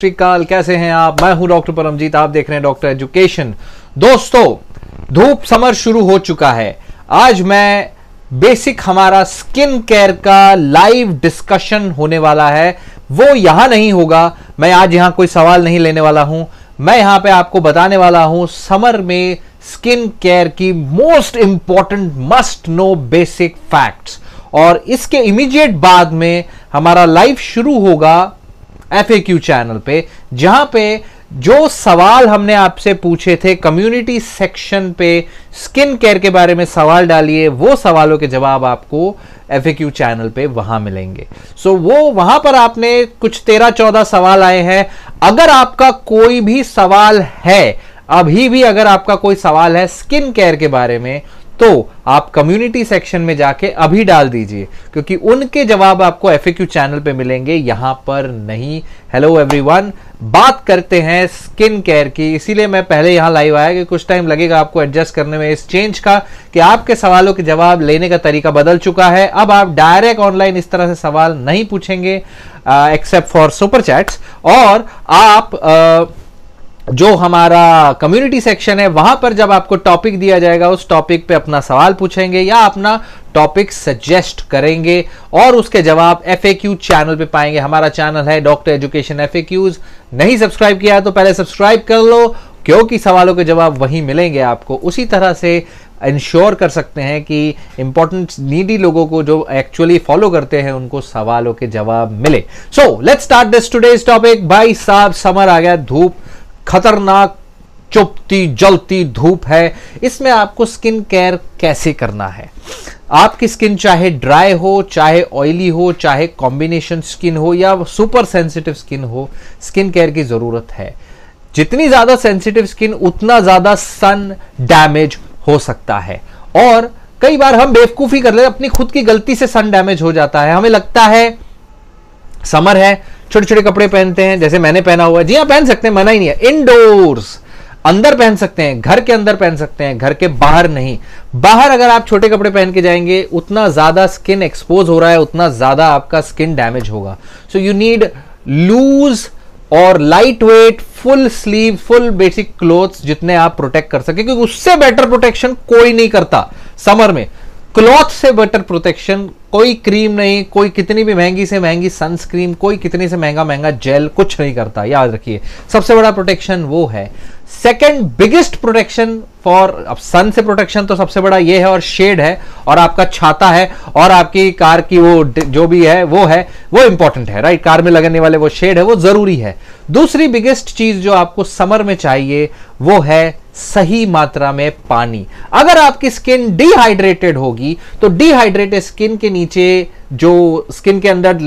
श्रीकाल, कैसे हैं आप? मैं हूँ डॉक्टर परमजीत, आप देख रहे हैं डॉक्टर एजुकेशन। दोस्तों, धूप समर शुरू हो चुका है। आज मैं बेसिक हमारा स्किन केयर का लाइव डिस्कशन होने वाला है। वो यहाँ नहीं होगा। मैं आज यहाँ कोई सवाल नहीं लेने वाला हूँ। मैं यहाँ पे आपको बताने वाला हूँ, समर में स्किन केयर की most important must know basic facts. और इसके इमीडिएट बाद में हमारा लाइव शुरू होगा FAQ चैनल पे जहाँ पे जो सवाल हमने आपसे पूछे थे कम्युनिटी सेक्शन पे स्किन केयर के बारे में सवाल डालिए वो सवालों के जवाब आपको FAQ चैनल पे वहाँ मिलेंगे। सो so, वो वहाँ पर आपने कुछ तेरह चौदह सवाल आए हैं। अगर आपका कोई भी सवाल है अभी भी अगर आपका कोई सवाल है स्किन केयर के बारे में तो आप कम्युनिटी सेक्शन में जाके अभी डाल दीजिए क्योंकि उनके जवाब आपको एफएक्यू चैनल पे मिलेंगे यहाँ पर नहीं। हेलो एवरीवन बात करते हैं स्किन केयर की। इसीलिए मैं पहले यहाँ लाइव आया कि कुछ टाइम लगेगा आपको एडजस्ट करने में इस चेंज का कि आपके सवालों के जवाब लेने का तरीका बदल चुका है। अब आप डायरेक्ट ऑनलाइन इस तरह से सवाल नहीं पूछेंगे एक्सेप्ट फॉर सुपर चैट्स और आप आ, जो हमारा कम्युनिटी सेक्शन है, वहाँ पर जब आपको टॉपिक दिया जाएगा, उस टॉपिक पे अपना सवाल पूछेंगे या अपना टॉपिक सजेस्ट करेंगे और उसके जवाब एफएक्यू चैनल पे पाएँगे। हमारा चैनल है डॉक्टर एजुकेशन एफ़ नहीं सब्सक्राइब किया तो पहले सब्सक्राइब कर लो, क्योंकि सवालों के जवाब वहीं मिलेंगे आपको। उसी तरह से इंश्योर कर सकते हैं कि इंपॉर्टेंट नीडी लोगों को जो एक्चुअली फॉलो करते हैं, उनको सवालों के जवाब मिले। So let's start this today's topic भाई साहब, समर आ गया, धूप खतरनाक, चुपती, जलती धूप है। इसमें आपको स्किन केयर कैसे करना है? आपकी स्किन चाहे ड्राई हो, चाहे ऑयली हो, चाहे कॉम्बिनेशन स्किन हो या सुपर सेंसिटिव स्किन हो स्किन केयर की ज़रूरत है। जितनी ज़्यादा सेंसिटिव स्किन उतना ज़्यादा सन डैमेज हो सकता है। और कई बार हम बेवकूफ़ी कर लेते अपनी खुद की गलती से सन डैमेज हो जाता है। हमें लगता है, समर है छोटे छोटे कपड़े पहनते हैं, जैसे मैंने पहना हुआ है। जी हाँ पहन सकते हैं, मना ही नहीं है। इनडोर्स अंदर पहन सकते हैं, घर के अंदर पहन सकते हैं, घर के बाहर नहीं। बाहर अगर आप छोटे कपड़े पहन के जाएँगे, उतना ज़्यादा स्किन एक्सपोज हो रहा है, उतना ज़्यादा आपका स्किन डैमेज होगा। सो यू नीड लूज और lightweight full sleeve full basic clothes जितने आप प्रोटेक्ट कर सके, क्योंकि उससे बेटर प्रोटेक्शन कोई नहीं करता। समर में। क्लॉथ से बेटर प्रोटेक्शन, कोई क्रीम नहीं, कोई कितनी भी महँगी से महँगी सनस्क्रीन कोई कितनी से महँगा महँगा जेल, कुछ नहीं करता, याद रखिए। सबसे बड़ा प्रोटेक्शन वो है। सेकेंड बिगेस्ट प्रोटेक्शन फॉर अब सन से प्रोटेक्शन तो सबसे बड़ा ये है और शेड है, और आपका छाता है, और आपकी कार की वो जो भी है, वो है, वो इंपॉर्टेंट है राइट कार में लगने वाले वो शेड है, वो ज़रूरी है। दूसरी बिगेस्ट चीज़ जो आपको समर में चाहिए, वो है सही मात्रा में पानी। अगर आपकी स्किन डिहाइड्रेटेड होगी तो डिहाइड्रेटेड स्किन के नीचे जो स्किन के अंदर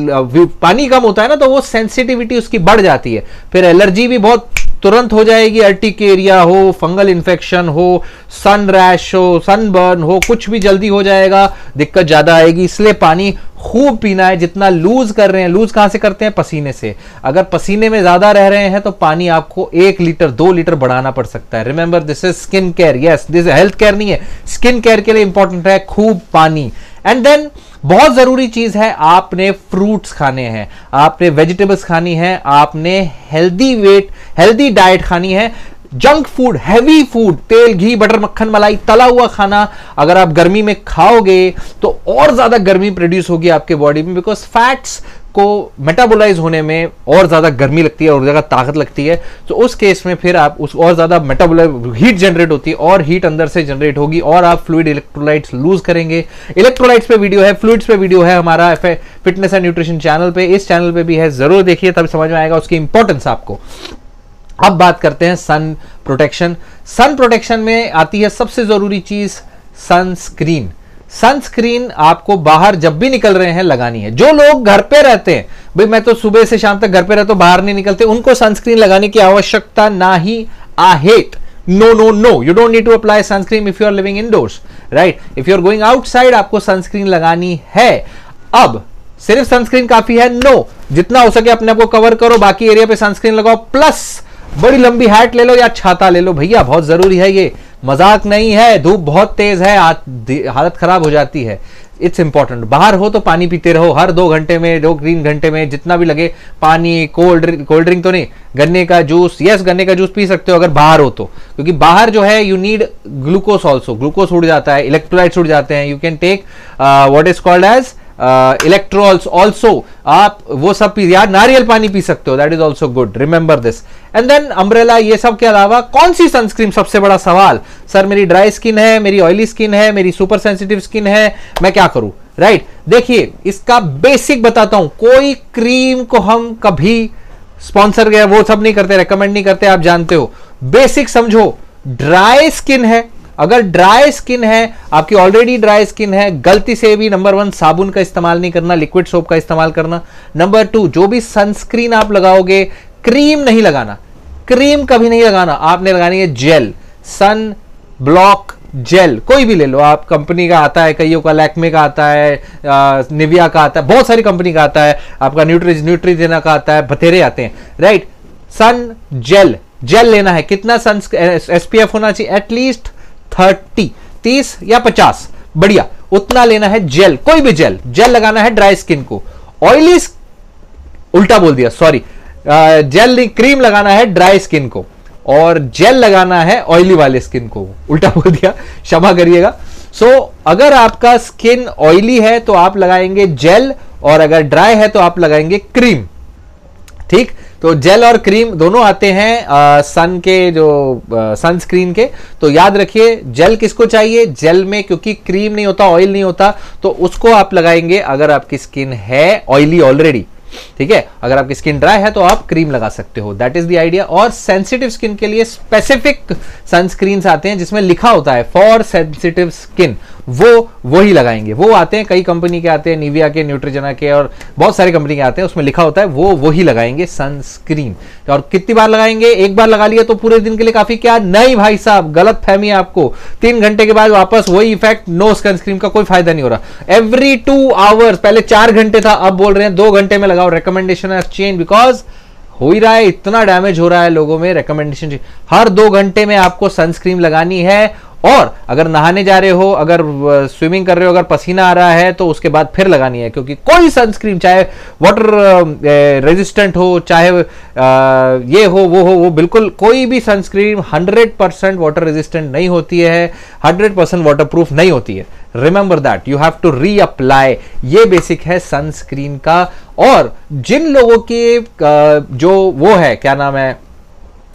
पानी कम होता है ना तो वो सेंसिटिविटी उसकी बढ़ जाती है। फिर एलर्जी भी बहुत तुरंत हो जाएगी। अर्टिक एरिया हो फंगल इन्फेक्शन हो सन रैश हो सनबर्न हो, कुछ भी जल्दी हो जाएगा, दिक्कत ज़्यादा आएगी। इसलिए पानी खूब पीना है, जितना लूज कर रहे हैं लूज कहाँ से करते हैं? पसीने से। अगर पसीने में ज़्यादा रह रहे हैं तो पानी आपको एक लीटर, दो लीटर बढ़ाना पड़ सकता है। Remember this is skin care yes this health care नहीं है। स्किन केयर के लिए इंपॉर्टेंट है खूब पानी। एंड देन बहुत ज़रूरी चीज़ है, आपने फ्रूट्स खाने हैं। आपने वेजिटेबल्स खानी है, आपने हेल्दी वेट हेल्दी डाइट खानी है। जंक फ़ूड हैवी फ़ूड तेल, घी बटर मक्खन, मलाई, तला हुआ खाना अगर आप गर्मी में खाओगे तो और ज़्यादा गर्मी प्रोड्यूस होगी आपके बॉडी में बिकॉज़ फैट्स को मेटाबोलाइज होने में और ज़्यादा गर्मी लगती है और ज़्यादा ताकत लगती है। तो उस केस में फिर आप उस और ज़्यादा मेटाबोलाइज हीट जनरेट होती है और हीट अंदर से जनरेट होगी और आप फ्लूड इलेक्ट्रोलाइट्स लूज करेंगे। इलेक्ट्रोलाइट्स पे वीडियो है फ्लूइड्स पे वीडियो है हमारा फिटनेस एंड न्यूट्रिशन चैनल पे। इस चैनल पे भी है, ज़रूर देखिए तब समझ में आएगा उसकी इंपॉर्टेंस आपको। अब बात करते हैं सन प्रोटेक्शन सन प्रोटेक्शन में आती है सबसे ज़रूरी चीज़ सनस्क्रीन सनस्क्रीन आपको बाहर जब भी निकल रहे हैं लगानी है। जो लोग घर पे रहते हैं, भाई मैं तो सुबह से शाम तक घर पे रहता हूँ, बाहर नहीं निकलते, उनको सनस्क्रीन लगाने की आवश्यकता ना ही आहेट no no no you don't need to apply sunscreen if you are living indoors right if you are going outside आपको सनस्क्रीन लगानी है। अब, सिर्फ़ सनस्क्रीन काफ़ी है? No no. जितना हो सके अपने आप को कवर करो, बाकी एरिया पे सनस्क्रीन लगाओ। प्लस बड़ी लंबी हैट ले लो या छाता ले लो, भैया, बहुत ज़रूरी है ये। मज़ाक नहीं है, धूप बहुत तेज है हालत खराब हो जाती है। इट्स इंपॉर्टेंट बाहर हो तो पानी पीते रहो, हर दो घंटे में, दो तीन घंटे में, जितना भी लगे, पानी कोल्ड कोल्ड ड्रिंक तो नहीं, गन्ने का जूस यस गन्ने का जूस पी सकते हो अगर बाहर हो तो। क्योंकि बाहर जो है you need glucose also glucose उड़ जाता है इलेक्ट्रोलाइट्स उड़ जाते हैं। You can take what is called as Electrals also आप वो सब पी यार नारियल पानी पी सकते हो that is also good remember this and then umbrella ये सब के अलावा कौन सी सनस्क्रीन सबसे बड़ा सवाल? सर मेरी ड्राई स्किन है, मेरी ऑयली स्किन है, मेरी सुपर सेंसिटिव स्किन है, मैं क्या करूँ? Right right? देखिए, इसका बेसिक बताता हूँ, कोई क्रीम को हम कभी स्पॉन्सर गया वो सब नहीं करते रेकमेंड नहीं करते, आप जानते हो। बेसिक समझो ड्राई स्किन है अगर ड्राई स्किन है, आपकी ऑलरेडी ड्राई स्किन है, गलती से भी नंबर वन साबुन का इस्तेमाल नहीं करना लिक्विड सोप का इस्तेमाल करना। नंबर टू जो भी सनस्क्रीन आप लगाओगे क्रीम नहीं लगाना। क्रीम कभी नहीं लगाना, आपने लगानी है जेल सन ब्लॉक जेल कोई भी ले लो। आप कंपनी का आता है, कईयों का लैक्मे का आता है निविया का आता है, बहुत सारी कंपनी का आता है, आपका न्यूट्रीज न्यूट्रीजेना का आता है, बथेरे आते हैं राइट सन जेल जेल लेना है। कितना सन एसपीएफ होना चाहिए? एटलीस्ट थर्टी तीस या पचास। बढ़िया उतना लेना है जेल कोई भी जेल जेल लगाना है ड्राई स्किन को। ऑयली उल्टा बोल दिया सॉरी जेल क्रीम लगाना है ड्राई स्किन को। और जेल लगाना है ऑयली वाले स्किन को। उल्टा बोल दिया क्षमा करिएगा। सो so, अगर आपका स्किन ऑयली है तो आप लगाएँगे जेल और अगर ड्राई है तो आप लगाएँगे क्रीम ठीक? तो जेल और क्रीम दोनों आते हैं सन के जो सनस्क्रीन के। तो याद रखिए जेल किसको चाहिए? जेल में क्योंकि क्रीम नहीं होता ऑयल नहीं होता तो उसको आप लगाएँगे अगर आपकी स्किन है ऑयली ऑलरेडी ठीक है? अगर आपकी स्किन ड्राई है तो आप क्रीम लगा सकते हो। दैट इज़ द आइडिया और सेंसिटिव स्किन के लिए स्पेसिफिक सनस्क्रीन आते हैं जिसमें लिखा होता है फॉर सेंसिटिव स्किन वो वो ही लगाएँगे। वो आते हैं, कई कंपनी के आते हैं निविया के न्यूट्रीजना के और बहुत सारी कंपनी के आते हैं, उसमें लिखा होता है, वो वो ही लगाएँगे सनस्क्रीन और कितनी बार लगाएँगे? एक बार लगा लिया तो पूरे दिन के लिए काफ़ी क्या? नहीं भाई साहब, गलत फहमी है आपको। तीन घंटे के बाद वापस वही इफ़ेक्ट नो सनस्क्रीन का कोई फ़ायदा नहीं हो रहा। एवरी टू आवर्स पहले चार घंटे था, अब बोल रहे हैं दो घंटे में लगाओ। रिकमेंडेशन चेंज बिकॉज़ हो ही रहा है, इतना डैमेज हो रहा है लोगों में। रिकमेंडेशन हर दो घंटे में आपको सनस्क्रीन लगानी है। और अगर नहाने जा रहे हो, अगर स्विमिंग कर रहे हो, अगर पसीना आ रहा है तो उसके बाद फिर लगानी है, क्योंकि कोई सनस्क्रीन चाहे वाटर रेजिस्टेंट हो, चाहे ये हो, वो हो, वो बिल्कुल कोई भी सनस्क्रीन 100 परसेंट वाटर रेजिस्टेंट नहीं होती है 100 परसेंट वाटर प्रूफ नहीं होती है। Remember that you have to reapply ये बेसिक है सनस्क्रीन का। और जिन लोगों के जो वो है, क्या नाम है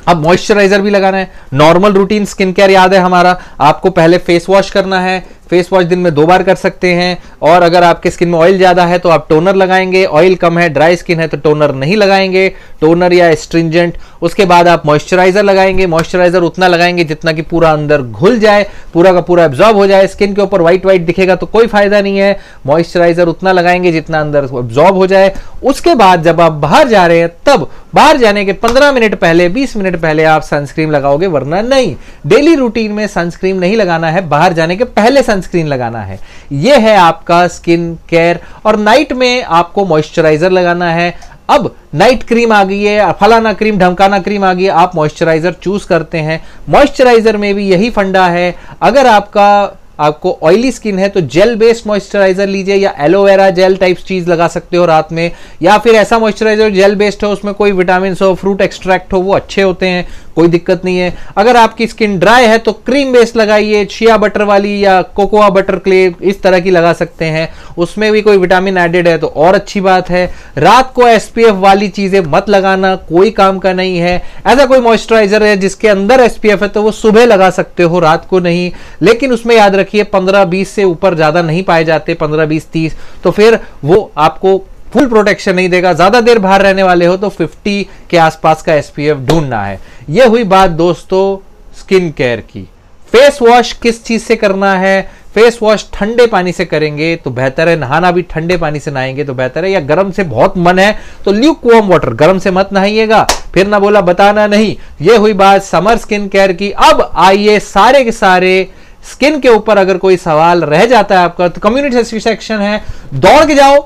अब मॉइस्चराइजर भी लगाना है। नॉर्मल रूटीन स्किन केयर याद है हमारा। आपको पहले फेस वॉश करना है। फेस वॉश दिन में दो बार कर सकते हैं। और अगर आपके स्किन में ऑयल ज़्यादा है तो आप टोनर लगाएँगे। ऑयल कम है ड्राई स्किन है तो टोनर नहीं लगाएँगे। टोनर या स्ट्रिंजेंट उसके बाद आप मॉइस्चराइजर लगाएँगे। मॉइस्चराइजर उतना लगाएँगे जितना कि पूरा अंदर घुल जाए। पूरा का पूरा एब्जॉर्ब हो जाए। स्किन के ऊपर व्हाइट व्हाइट दिखेगा तो कोई फ़ायदा नहीं है। मॉइस्चराइजर उतना लगाएँगे जितना अंदर एब्जॉर्ब हो जाए। उसके बाद जब आप बाहर जा रहे हैं, तब बाहर जाने के 15 मिनट पहले 20 मिनट पहले आप सनस्क्रीन लगाओगे, वरना नहीं। डेली रूटीन में सनस्क्रीन नहीं लगाना है, बाहर जाने के पहले सनस्क्रीन लगाना है। यह है आपका स्किन केयर और नाइट में आपको मॉइस्चराइजर लगाना है। अब नाइट क्रीम आ गई है, फलाना क्रीम ढमकाना क्रीम आ गई है, आप मॉइस्चराइजर चूज़ करते हैं। मॉइस्चराइजर में भी यही फंडा है। अगर आपका आपको ऑयली स्किन है तो जेल बेस्ड मॉइस्चराइजर लीजिए या एलोवेरा जेल टाइप चीज़ लगा सकते हो रात में, या फिर ऐसा मॉइस्चराइजर जेल बेस्ड हो, उसमें कोई विटामिन हो फ्रूट एक्सट्रैक्ट हो, वो अच्छे होते हैं, कोई दिक्कत नहीं है। अगर आपकी स्किन ड्राई है तो क्रीम बेस्ड लगाइए शिया बटर वाली या कोकोआ बटर क्ले इस तरह की लगा सकते हैं। उसमें भी कोई विटामिन एडेड है तो और अच्छी बात है। रात को एसपीएफ वाली चीज़ें मत लगाना, कोई काम का नहीं है। ऐसा कोई मॉइस्चराइजर है जिसके अंदर एसपीएफ है तो वो सुबह लगा सकते हो, रात को नहीं। लेकिन उसमें याद रखिए, पंद्रह बीस से ऊपर ज़्यादा नहीं पाए जाते, पंद्रह बीस तीस तो फिर वो आपको फुल प्रोटेक्शन नहीं देगा। ज़्यादा देर बाहर रहने वाले हो तो 50 के आसपास का एसपीएफ ढूंढना है। यह हुई बात दोस्तों स्किन केयर की। फेस वॉश किस चीज़ से करना है? फेस वॉश ठंडे पानी से करेंगे तो बेहतर है। नहाना भी ठंडे पानी से नहाएँगे तो बेहतर है। या गर्म से बहुत मन है तो ल्यूक वॉर्म वाटर गर्म से मत नहाइएगा। फिर ना बोला, बताना नहीं। ये हुई बात समर स्किन केयर की। अब आइए सारे के सारे स्किन के ऊपर अगर कोई सवाल रह जाता है आपका तो कम्युनिटी सेक्शन है दौड़ के जाओ।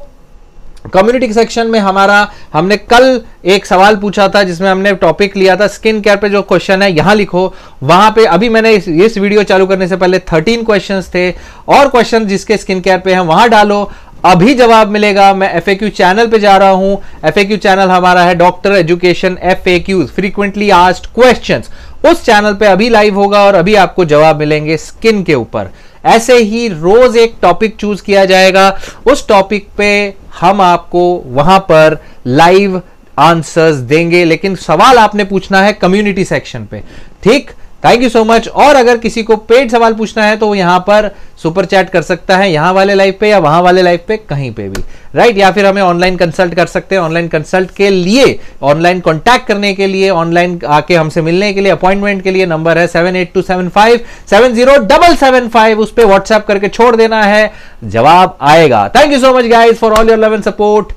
कम्युनिटी सेक्शन में हमारा हमने कल एक सवाल पूछा था जिसमें हमने टॉपिक लिया था स्किन केयर पे जो क्वेश्चन है यहाँ लिखो। वहाँ पे अभी मैंने इस, इस वीडियो चालू करने से पहले 13 क्वेश्चंस थे और क्वेश्चन जिसके स्किन केयर पे हैं वहाँ डालो। अभी जवाब मिलेगा। मैं एफ़ चैनल पे जा रहा हूँ। एफ़ चैनल हमारा है doctor education F frequently asked question उस चैनल पे अभी लाइव होगा और अभी आपको जवाब मिलेंगे स्किन के ऊपर। ऐसे ही रोज एक टॉपिक चूज़ किया जाएगा। उस टॉपिक पे हम आपको वहाँ पर लाइव आंसर्स देंगे। लेकिन सवाल आपने पूछना है कम्युनिटी सेक्शन पे। ठीक? थैंक यू सो मच और अगर किसी को पेड सवाल पूछना है तो यहाँ पर सुपर चैट कर सकता है, यहाँ वाले लाइव पे या वहाँ वाले लाइव पे, कहीं पे भी। Right right? या फिर हमें ऑनलाइन कंसल्ट कर सकते हैं ऑनलाइन कंसल्ट के लिए ऑनलाइन कॉन्टैक्ट करने के लिए ऑनलाइन आके हमसे मिलने के लिए अपॉइंटमेंट के लिए नंबर है seven eight two seven five seven zero double seven five उस पर व्हाट्सएप करके छोड़ देना है, जवाब आएगा। Thank you so much guys for all your love and support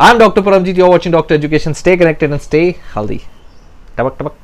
I am doctor Paramjit you watching doctor education stay connected and stay healthy टबक टबक